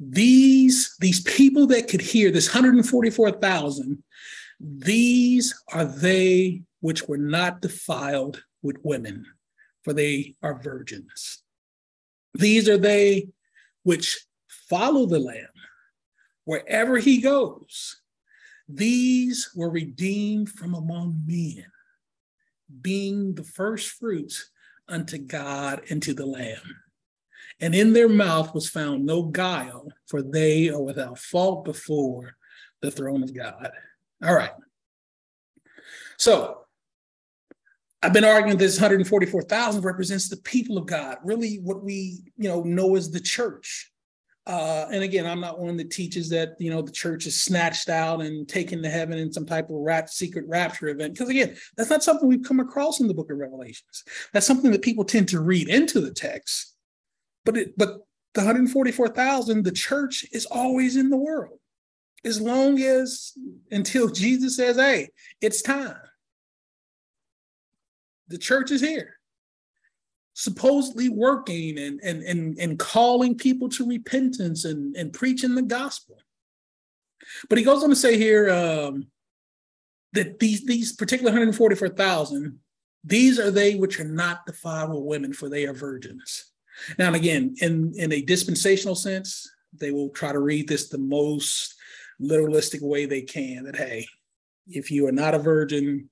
These these people that could hear this 144,000 these are they which were not defiled with women, for they are virgins. These are they which follow the Lamb wherever he goes. These were redeemed from among men, being the first fruits unto God and to the Lamb. And in their mouth was found no guile, for they are without fault before the throne of God. All right. So I've been arguing this 144,000 represents the people of God, really what we, you know, know as the church. Uh, and again, I'm not one that teaches that you know the church is snatched out and taken to heaven in some type of rap, secret rapture event. Because again, that's not something we've come across in the Book of Revelations. That's something that people tend to read into the text. But it, but the 144,000, the church is always in the world as long as until Jesus says, hey, it's time. The church is here. supposedly working and and and, and calling people to repentance and, and preaching the gospel. But he goes on to say here um, that these these particular 144,000, these are they which are not defiled with women, for they are virgins. Now and again, in in a dispensational sense, they will try to read this the most literalistic way they can. That hey, if you are not a virgin,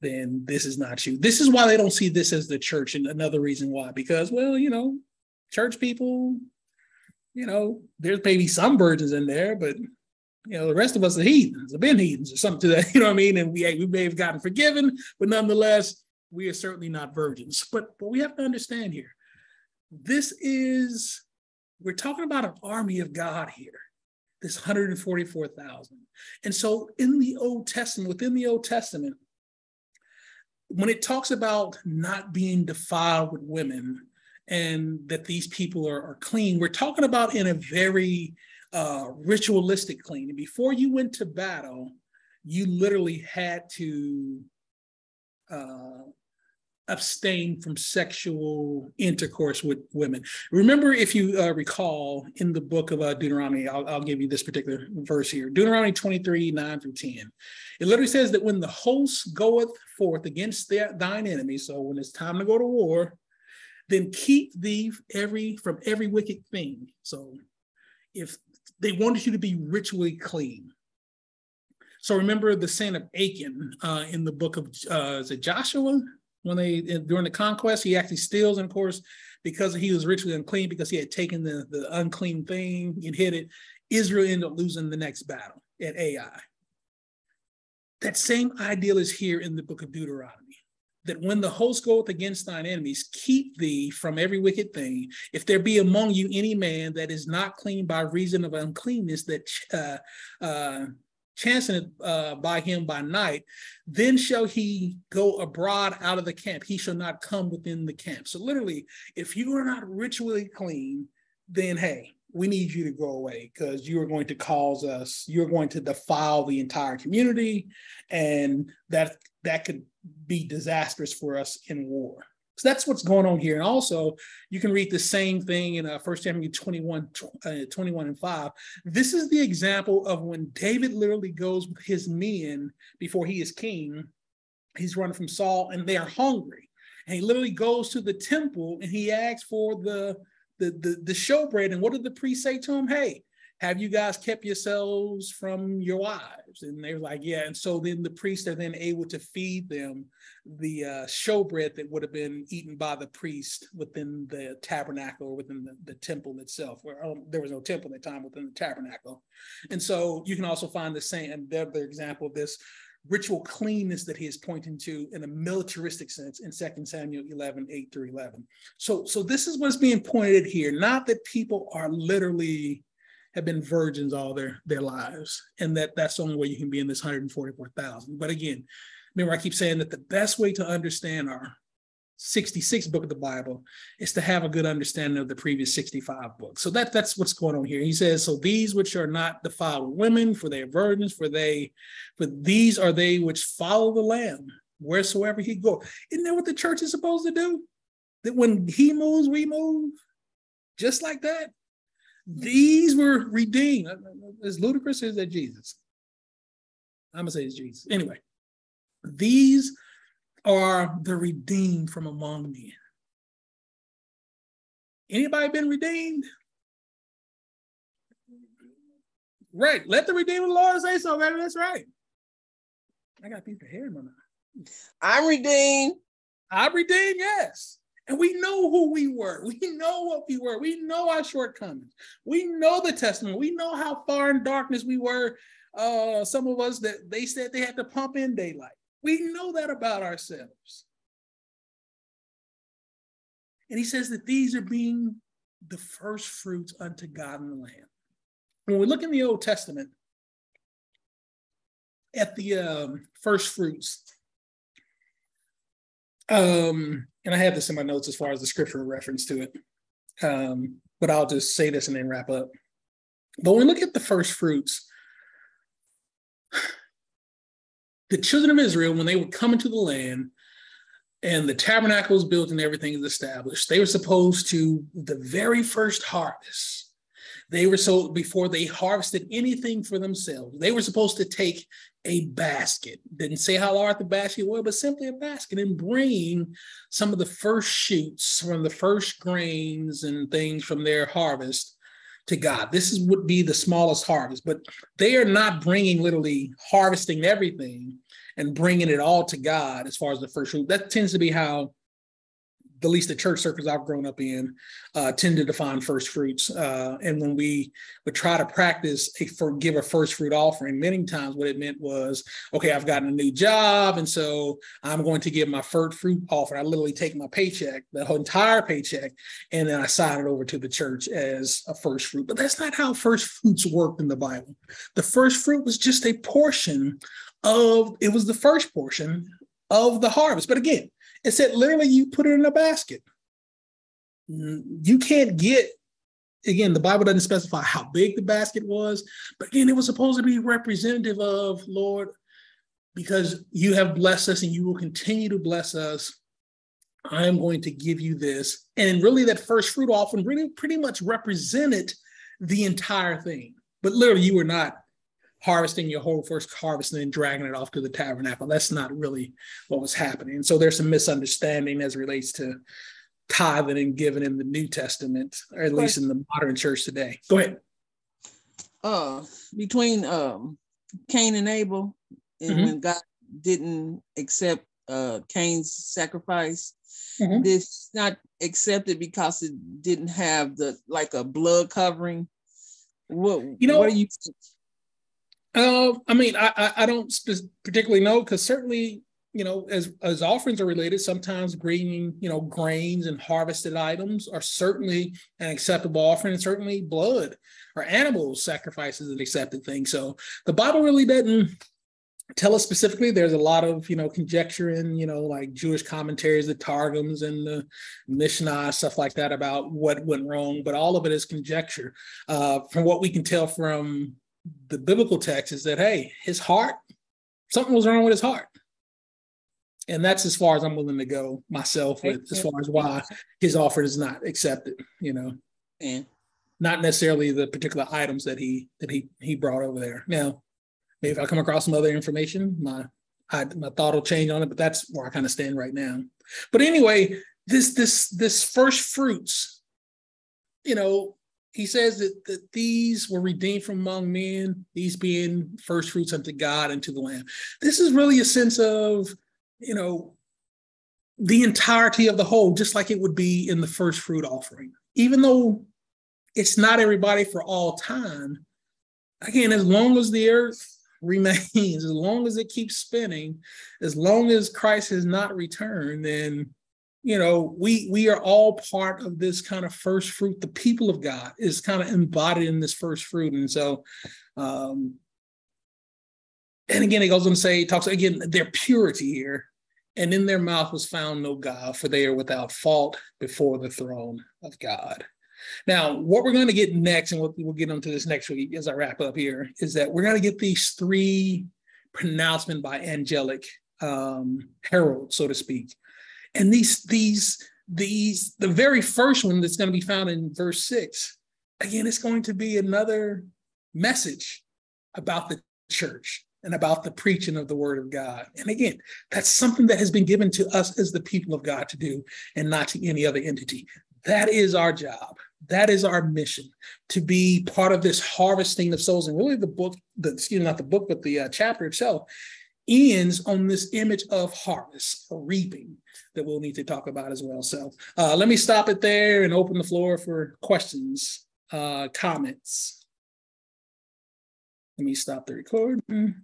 then this is not you. This is why they don't see this as the church, and another reason why, because well, you know, church people, you know, there's maybe some virgins in there, but you know, the rest of us are heathens, have been heathens or something to that, (laughs) you know what I mean? And we we may have gotten forgiven, but nonetheless, we are certainly not virgins. But but we have to understand here, this is we're talking about an army of God here, this 144,000. And so in the Old Testament, within the Old Testament, when it talks about not being defiled with women and that these people are, are clean, we're talking about in a very uh, ritualistic clean. And before you went to battle, you literally had to uh, abstain from sexual intercourse with women. Remember, if you uh, recall in the book of uh, Deuteronomy, I'll, I'll, give you this particular verse here Deuteronomy 23 9 through 10. It literally says that when the host goeth forth against thine enemy, so when it's time to go to war, then keep thee every from every wicked thing. So if they wanted you to be ritually clean. So remember the sin of Achan uh, in the book of uh, Joshua? When they during the conquest, he actually steals, and of course, because he was ritually unclean, because he had taken the, the unclean thing and hid it, Israel ended up losing the next battle at Ai. That same ideal is here in the book of Deuteronomy. That when the host goeth against thine enemies, keep thee from every wicked thing. If there be among you any man that is not clean by reason of uncleanness, that uh, uh, chancing it uh, by him by night, then shall he go abroad out of the camp. He shall not come within the camp. So literally, if you are not ritually clean, then hey, we need you to go away because you are going to cause us, you're going to defile the entire community, and that that could be disastrous for us in war. So that's what's going on here. And also, you can read the same thing in uh, 1 Samuel 21, uh, 21 and 5. This is the example of when David literally goes with his men before he is king. He's running from Saul and they are hungry. And he literally goes to the temple and he asks for the, the, the, the showbread. And what did the priest say to him? Hey, have you guys kept yourselves from your wives? And they're like, yeah. And so then the priests are then able to feed them the uh, showbread that would have been eaten by the priest within the tabernacle or within the, the temple itself. Where um, there was no temple at the time within the tabernacle. And so you can also find the same, the other example of this ritual cleanness that he is pointing to in a militaristic sense in 2 Samuel 11, 8 through 11. So, so this is what's being pointed here, not that people are literally have been virgins all their their lives, and that that's the only way you can be in this 144,000. But again, remember I keep saying that the best way to understand our 66 book of the Bible is to have a good understanding of the previous 65 books. So that that's what's going on here. He says, "So these which are not defiled women, for they are virgins, for they, for these are they which follow the Lamb wheresoever he go." Isn't that what the church is supposed to do? That when he moves, we move, just like that. These were redeemed. Uh, uh, as ludicrous as that Jesus. I'm gonna say it's Jesus. Anyway, these are the redeemed from among men. Anybody been redeemed? Right. Let the redeemed of the Lord say so, baby. That's right. I got a piece of hair in my mouth. I'm redeemed. I'm redeemed, yes. And we know who we were. We know what we were. We know our shortcomings. We know the testament. We know how far in darkness we were. Uh, some of us that they said they had to pump in daylight. We know that about ourselves. And he says that these are being the first fruits unto God in the land. When we look in the Old Testament at the um, first fruits, um, and I have this in my notes as far as the scriptural reference to it. Um, but I'll just say this and then wrap up. But when we look at the first fruits, the children of Israel, when they would come into the land, and the tabernacle is built and everything is established. They were supposed to, the very first harvest, they were so before they harvested anything for themselves, they were supposed to take a basket. Didn't say how large the basket was, but simply a basket and bring some of the first shoots from the first grains and things from their harvest to God. This is would be the smallest harvest, but they are not bringing literally harvesting everything and bringing it all to God as far as the first fruit. That tends to be how the least the church circles I've grown up in uh, tend to define first fruits. Uh, and when we would try to practice a for, give a first fruit offering, many times what it meant was, okay, I've gotten a new job, and so I'm going to give my first fruit offering. I literally take my paycheck, the whole entire paycheck, and then I sign it over to the church as a first fruit. But that's not how first fruits worked in the Bible. The first fruit was just a portion of it was the first portion of the harvest. But again, it said literally you put it in a basket. You can't get, again, the Bible doesn't specify how big the basket was, but again, it was supposed to be representative of Lord, because you have blessed us and you will continue to bless us. I'm going to give you this. And really, that first fruit often really pretty much represented the entire thing. But literally, you were not harvesting your whole first harvest and then dragging it off to the tabernacle. That's not really what was happening. so there's some misunderstanding as relates to tithing and giving in the New Testament, or at least in the modern church today. Go ahead. Uh, between um, Cain and Abel, and mm-hmm. when God didn't accept uh, Cain's sacrifice, mm-hmm. this not accepted because it didn't have the like a blood covering. What you know? What do you think? Uh, I mean, I, I, don't particularly know because certainly, you know, as as offerings are related, sometimes bringing you know grains and harvested items are certainly an acceptable offering, and certainly blood or animal sacrifices an accepted thing. So the Bible really doesn't tell us specifically. There's a lot of you know conjecture in you know like Jewish commentaries, the Targums and the Mishnah stuff like that about what went wrong, but all of it is conjecture. Uh, from what we can tell from the biblical text is that hey, his heart, something was wrong with his heart. And that's as far as I'm willing to go myself with as far as why his offer is not accepted, you know. And not necessarily the particular items that he that he he brought over there. Now, maybe if I come across some other information, my I, my thought will change on it, but that's where I kind of stand right now. But anyway, this this this first fruits, you know, he says that, that these were redeemed from among men, these being first fruits unto God and to the Lamb. This is really a sense of, you know, the entirety of the whole, just like it would be in the first fruit offering. Even though it's not everybody for all time, again, as long as the earth remains, (laughs) as long as it keeps spinning, as long as Christ has not returned, then you know we we are all part of this kind of first fruit. The people of god is kind of embodied in this first fruit. And so um and again it goes on to say talks again their purity here. And in their mouth was found no god for they are without fault before the throne of god. Now what we're going to get next and we'll, we'll get into this next week as i wrap up here is that we're going to get these three pronouncement by angelic um herald so to speak and these, these, these, the very first one that's going to be found in verse six, again, it's going to be another message about the church and about the preaching of the word of God. And again, that's something that has been given to us as the people of God to do and not to any other entity. That is our job. That is our mission to be part of this harvesting of souls. And really, the book, the excuse me, not the book, but the uh, chapter itself ends on this image of harvest or reaping that we'll need to talk about as well. So uh, let me stop it there and open the floor for questions, uh, comments. Let me stop the recording.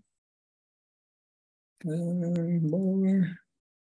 More.